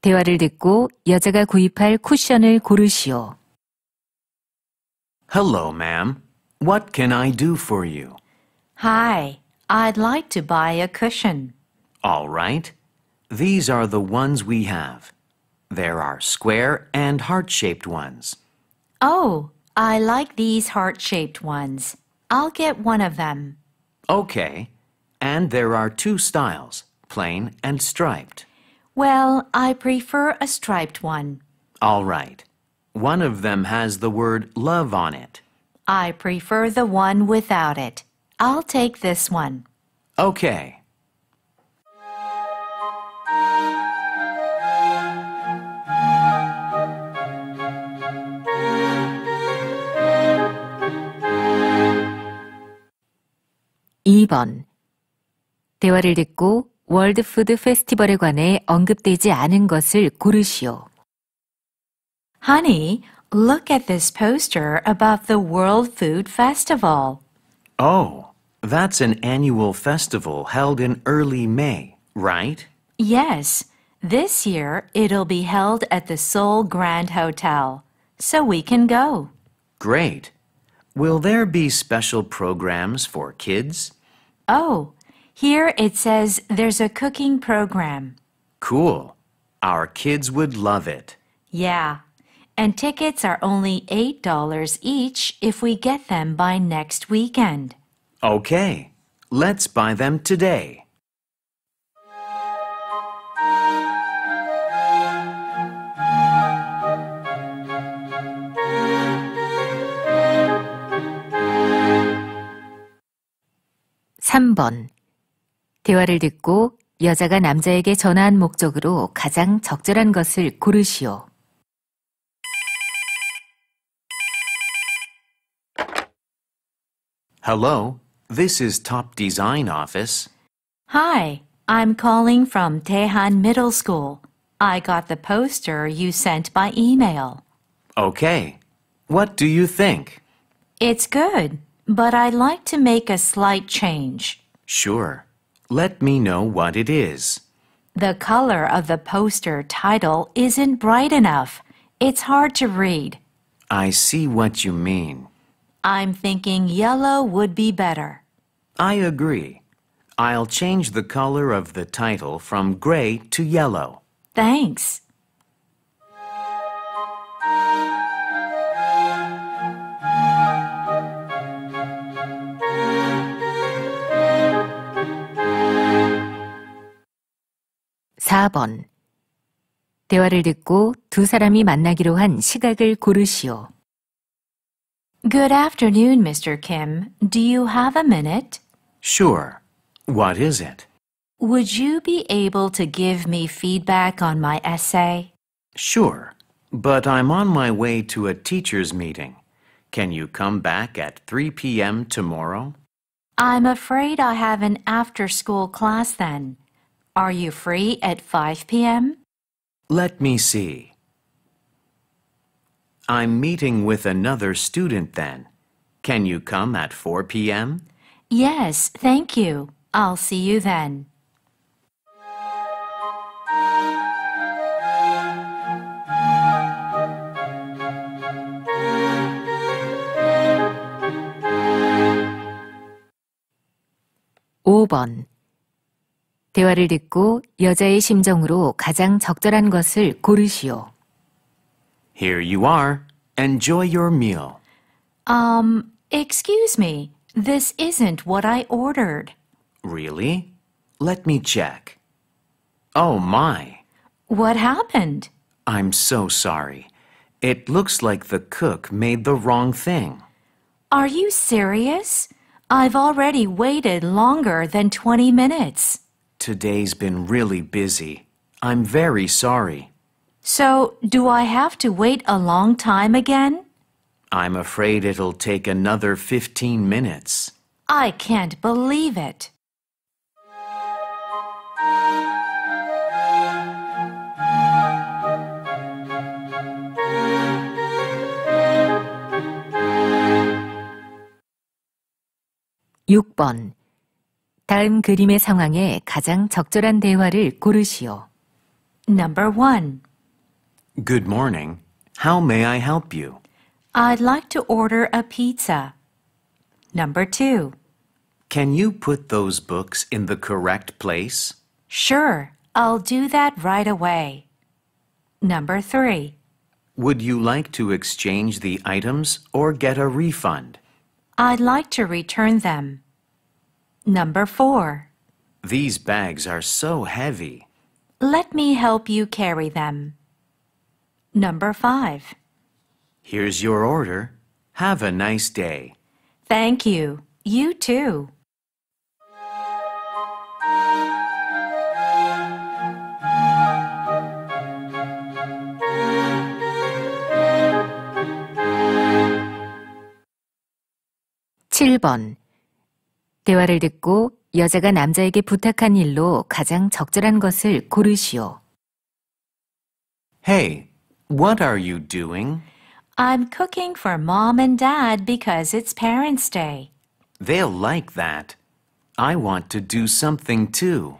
대화를 듣고 여자가 구입할 쿠션을 고르시오. Hello, ma'am. What can I do for you? Hi, I'd like to buy a cushion. All right. These are the ones we have. There are square and heart-shaped ones. Oh, I like these heart shaped ones. I'll get one of them. Okay. And there are two styles, plain and striped. Well, I prefer a striped one. All right. One of them has the word love on it. I prefer the one without it. I'll take this one. Okay. 이 번 대화를 듣고 월드 푸드 페스티벌에 관해 언급되지 않은 것을 고르시오. Honey, look at this poster about the World Food Festival. Oh, that's an annual festival held in early May, right? Yes, this year it'll be held at the Seoul Grand Hotel, so we can go. Great. Will there be special programs for kids? Oh, here it says there's a cooking program. Cool. Our kids would love it. Yeah, and tickets are only $8 each if we get them by next weekend. Okay. Let's buy them today. 대화를 듣고 여자가 남자에게 전화한 목적으로 가장 적절한 것을 고르시오. Hello. This is Top Design Office. Hi, I'm calling from Taehan Middle School. I got the poster you sent by email. Okay. What do you think? It's good, but I'd like to make a slight change. Sure. Let me know what it is. The color of the poster title isn't bright enough. It's hard to read. I see what you mean. I'm thinking yellow would be better. I agree. I'll change the color of the title from gray to yellow. Thanks. 사 번 대화를 듣고 두 사람이 만나기로 한 시각을 고르시오. Good afternoon, Mr. Kim. Do you have a minute? Sure. What is it? Would you be able to give me feedback on my essay? Sure. But I'm on my way to a teacher's meeting. Can you come back at 3 p.m. tomorrow? I'm afraid I have an after school class then. Are you free at 5 p.m.? Let me see. I'm meeting with another student then. Can you come at 4 p.m.? Yes, thank you. I'll see you then. 오번 대화를 듣고 여자의 심정으로 가장 적절한 것을 고르시오. Here you are. Enjoy your meal. Um, excuse me. This isn't what I ordered. Really? Let me check. Oh my. What happened? I'm so sorry. It looks like the cook made the wrong thing. Are you serious? I've already waited longer than 20 minutes. Today's been really busy. I'm very sorry. So, do I have to wait a long time again? I'm afraid it'll take another 15 minutes. I can't believe it. 육번 다음 그림의 상황에 가장 적절한 대화를 고르시오. Number 1. Good morning. How may I help you? I'd like to order a pizza. Number 2. Can you put those books in the correct place? Sure, I'll do that right away. Number 3. Would you like to exchange the items or get a refund? I'd like to return them. Number 4. These bags are so heavy. Let me help you carry them. Number 5. Here's your order. Have a nice day. Thank you. You too. 칠번 대화를 듣고 여자가 남자에게 부탁한 일로 가장 적절한 것을 고르시오. Hey, what are you doing? I'm cooking for mom and dad because it's Parents' Day. They'll like that. I want to do something too.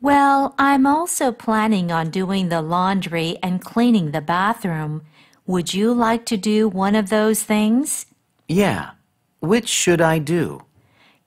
Well, I'm also planning on doing the laundry and cleaning the bathroom. Would you like to do one of those things? Yeah. Which should I do?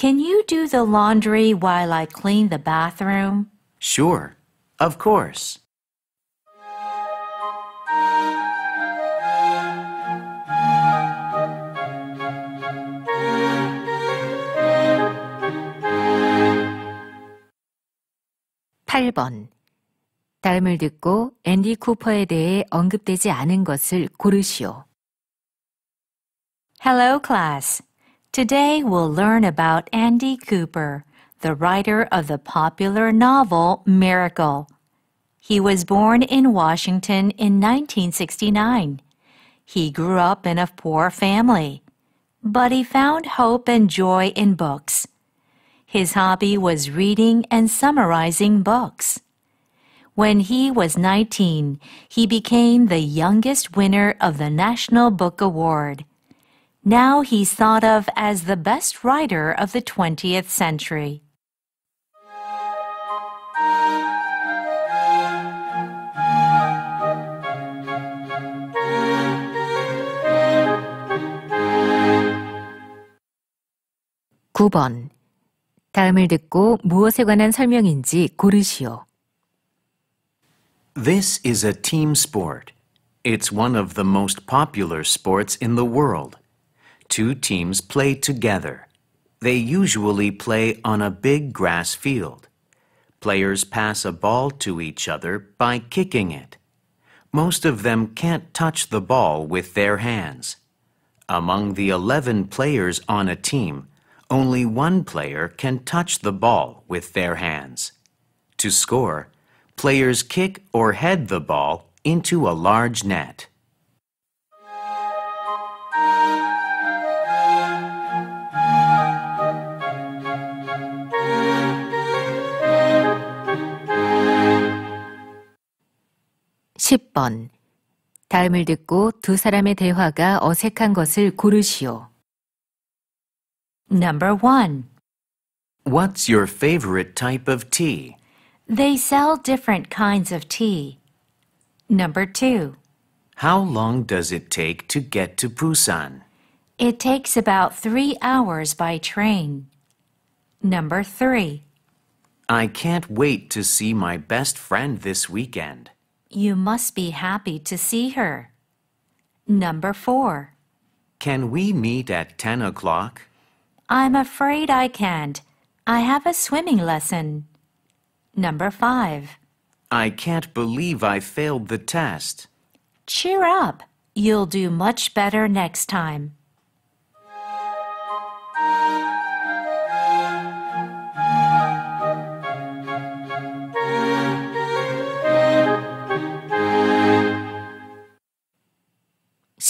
Can you do the laundry while I clean the bathroom? Sure. Of course. 팔 번 다음을 듣고 앤디 쿠퍼에 대해 언급되지 않은 것을 고르시오. Hello, class. Today we'll learn about Andy Cooper, the writer of the popular novel Miracle. He was born in Washington in 1969. He grew up in a poor family, but he found hope and joy in books. His hobby was reading and summarizing books. When he was 19, he became the youngest winner of the National Book Award. Now he's thought of as the best writer of the 20th century. 구 번 다음을 듣고 무엇에 관한 설명인지 고르시오. This is a team sport. It's one of the most popular sports in the world. Two teams play together. They usually play on a big grass field. Players pass a ball to each other by kicking it. Most of them can't touch the ball with their hands. Among the 11 players on a team, only one player can touch the ball with their hands. To score, players kick or head the ball into a large net. 십 번 다음을 듣고 두 사람의 대화가 어색한 것을 고르시오. Number 1. What's your favorite type of tea? They sell different kinds of tea. Number 2. How long does it take to get to Busan? It takes about three hours by train. Number 3. I can't wait to see my best friend this weekend. You must be happy to see her. Number 4. Can we meet at 10 o'clock? I'm afraid I can't. I have a swimming lesson. Number 5. I can't believe I failed the test. Cheer up. You'll do much better next time.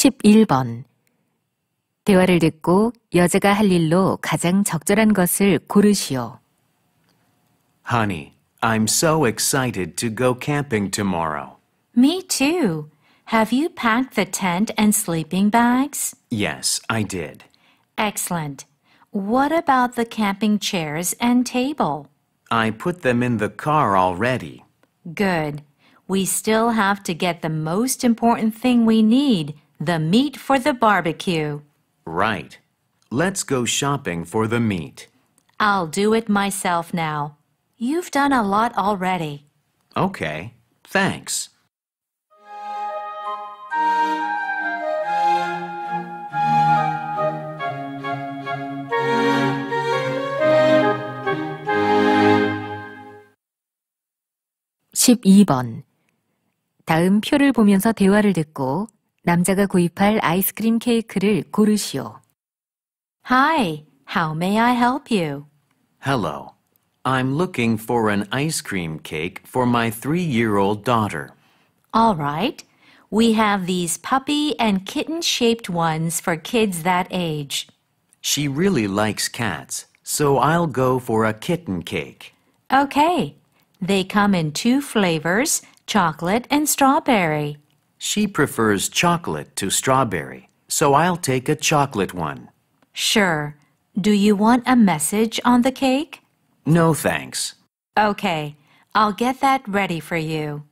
십일 번 대화를 듣고 여자가 할 일로 가장 적절한 것을 고르시오. Honey, I'm so excited to go camping tomorrow. Me too. Have you packed the tent and sleeping bags? Yes, I did. Excellent. What about the camping chairs and table? I put them in the car already. Good. we still have to get the most important thing we need the meat for the barbecue. Right. Let's go shopping for the meat. I'll do it myself now. You've done a lot already. Okay, thanks. 십이 번 다음 표를 보면서 대화를 듣고 남자가 구입할 아이스크림 케이크를 고르시오. Hi, how may I help you? Hello. I'm looking for an ice cream cake for my three year old daughter. All right. We have these puppy and kitten shaped ones for kids that age. She really likes cats, so I'll go for a kitten cake. Okay. They come in two flavors chocolate and strawberry. She prefers chocolate to strawberry, so I'll take a chocolate one. Sure. Do you want a message on the cake? No, thanks. Okay, I'll get that ready for you.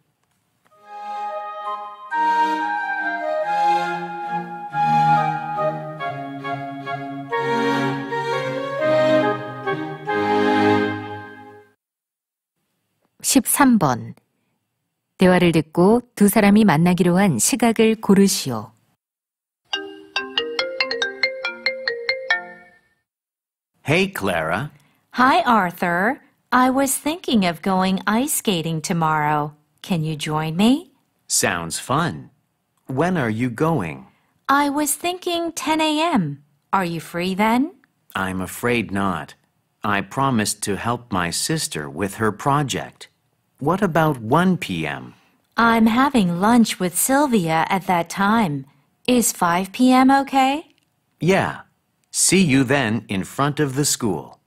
(13번) 대화를 듣고 두 사람이 만나기로 한 시각을 고르시오. Hey, Clara. Hi, Arthur. I was thinking of going ice skating tomorrow. Can you join me? Sounds fun. When are you going? I was thinking 10 a.m. Are you free then? I'm afraid not. I promised to help my sister with her project. What about 1 p.m.? I'm having lunch with Sylvia at that time. Is 5 p.m. okay? Yeah. See you then in front of the school.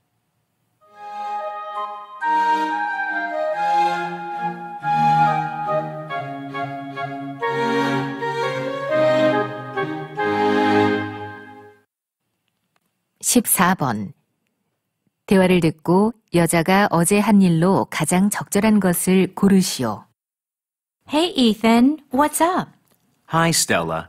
(14번) 대화를 듣고 여자가 어제 한 일로 가장 적절한 것을 고르시오. Hey, Ethan. What's up? Hi, Stella.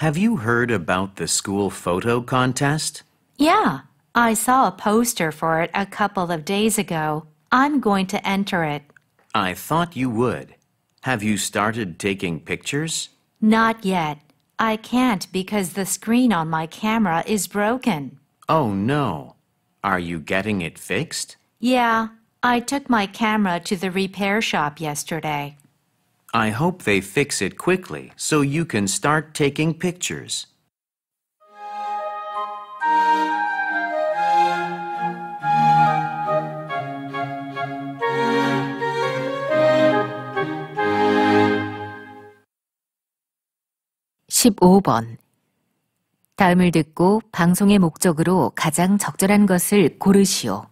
Have you heard about the school photo contest? Yeah, I saw a poster for it a couple of days ago. I'm going to enter it. I thought you would. Have you started taking pictures? Not yet. I can't because the screen on my camera is broken. Oh no. Are you getting it fixed? Yeah, I took my camera to the repair shop yesterday. I hope they fix it quickly so you can start taking pictures. (15번) 다음을 듣고 방송의 목적으로 가장 적절한 것을 고르시오.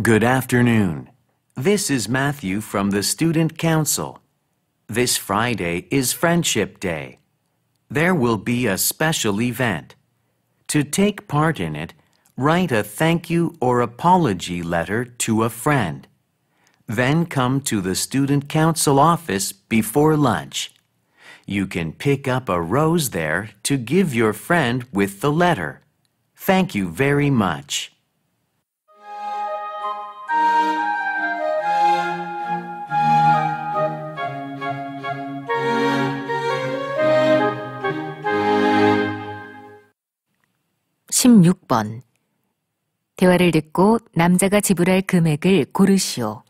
Good afternoon. This is Matthew from the Student Council. This Friday is Friendship Day. There will be a special event. To take part in it, write a thank you or apology letter to a friend. Then come to the Student Council office before lunch. You can pick up a rose there to give your friend with the letter. Thank you very much. 십육 번 대화를 듣고 남자가 지불할 금액을 고르시오.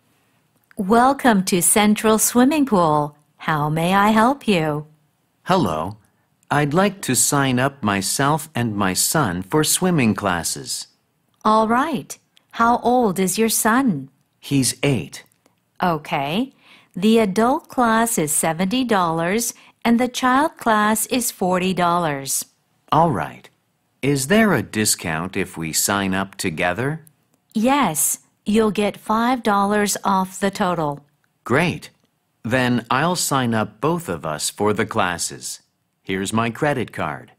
Welcome to Central Swimming Pool. How may I help you? Hello. I'd like to sign up myself and my son for swimming classes. All right. How old is your son? He's eight. Okay. The adult class is $70 and the child class is $40. All right. Is there a discount if we sign up together? Yes, you'll get $5 off the total. Great. Then I'll sign up both of us for the classes. Here's my credit card.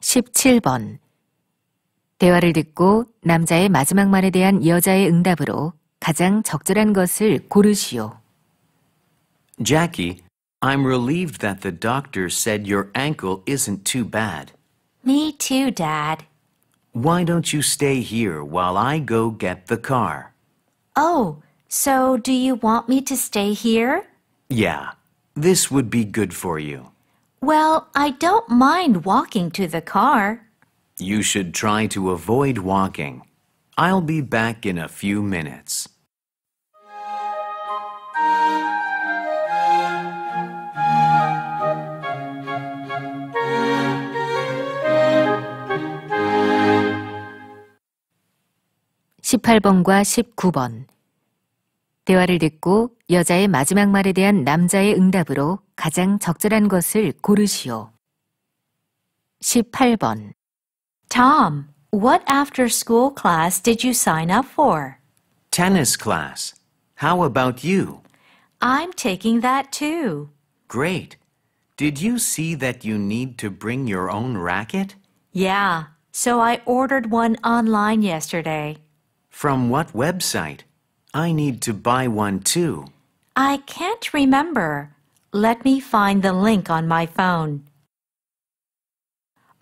17번. 대화를 듣고 남자의 마지막 말에 대한 여자의 응답으로 가장 적절한 것을 고르시오. Jackie, I'm relieved that the doctor said your ankle isn't too bad. Me too, Dad. Why don't you stay here while I go get the car? Oh, so do you want me to stay here? Yeah, this would be good for you. Well, I don't mind walking to the car. You should try to avoid walking. I'll be back in a few minutes. (18번과 19번) 대화를 듣고 여자의 마지막 말에 대한 남자의 응답으로 가장 적절한 것을 고르시오. 18번. Tom, what after school class did you sign up for? Tennis class. How about you? I'm taking that too. Great. Did you see that you need to bring your own racket? Yeah, so I ordered one online yesterday. From what website? I need to buy one too. I can't remember. Let me find the link on my phone.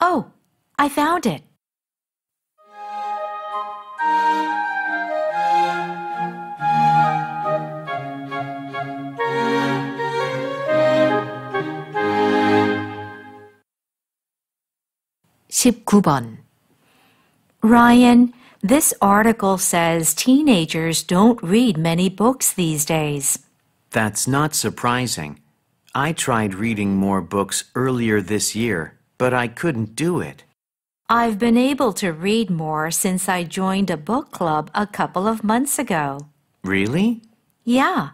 Oh, I found it. (19번) Ryan, this article says teenagers don't read many books these days. That's not surprising. I tried reading more books earlier this year, but I couldn't do it. I've been able to read more since I joined a book club a couple of months ago. Really? Yeah,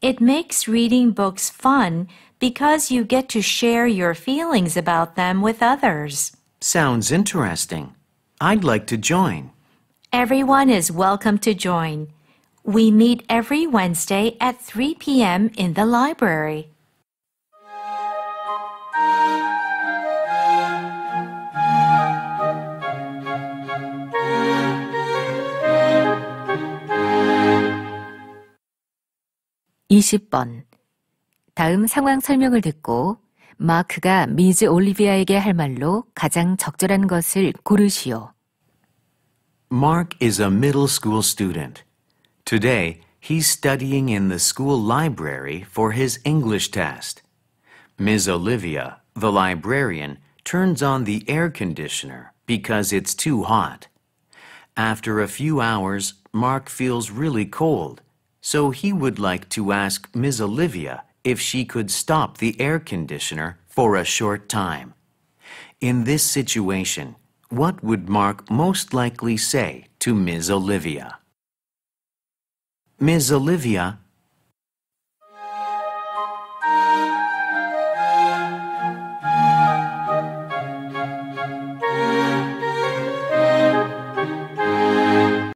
it makes reading books fun because you get to share your feelings about them with others. Sounds interesting. I'd like to join. Everyone is welcome to join. We meet every Wednesday at 3 p.m. in the library. (20번) 다음 상황 설명을 듣고 마크가 미즈 올리비아에게 할 말로 가장 적절한 것을 고르시오. Mark is a middle school student. Today, he's studying in the school library for his English test. Ms. Olivia, the librarian, turns on the air conditioner because it's too hot. After a few hours, Mark feels really cold, so he would like to ask Ms. Olivia if she could stop the air conditioner for a short time. In this situation, what would Mark most likely say to Ms. Olivia? Ms. Olivia,